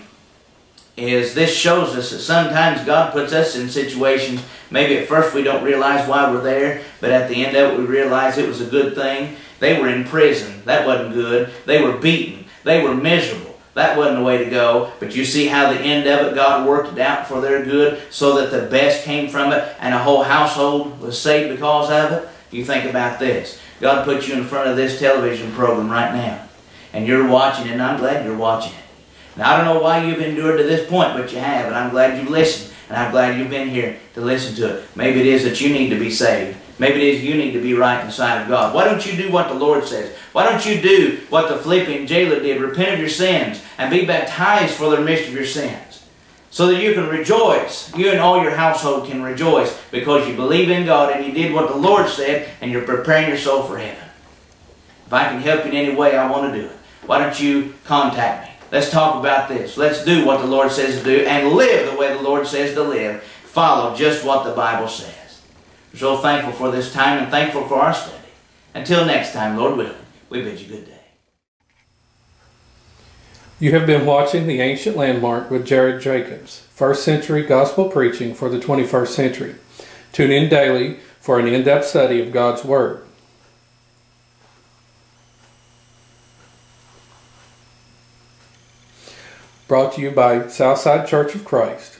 Speaker 2: is this shows us that sometimes God puts us in situations, maybe at first we don't realize why we're there, but at the end of it we realize it was a good thing. They were in prison. That wasn't good. They were beaten. They were miserable. That wasn't the way to go. But you see how the end of it, God worked it out for their good so that the best came from it and a whole household was saved because of it? You think about this. God put you in front of this television program right now. And you're watching it, and I'm glad you're watching it. I don't know why you've endured to this point, but you have, and I'm glad you've listened, and I'm glad you've been here to listen to it. Maybe it is that you need to be saved. Maybe it is you need to be right in the sight of God. Why don't you do what the Lord says? Why don't you do what the Philippian jailer did? Repent of your sins and be baptized for the remission of your sins. So that you can rejoice. You and all your household can rejoice because you believe in God and you did what the Lord said and you're preparing your soul for heaven. If I can help you in any way, I want to do it. Why don't you contact me? Let's talk about this. Let's do what the Lord says to do and live the way the Lord says to live. Follow just what the Bible says. We're so thankful for this time and thankful for our study. Until next time, Lord willing, we bid you good day.
Speaker 1: You have been watching The Ancient Landmark with Jarrod Jacobs, first century gospel preaching for the 21st century. Tune in daily for an in depth study of God's Word. Brought to you by Southside Church of Christ.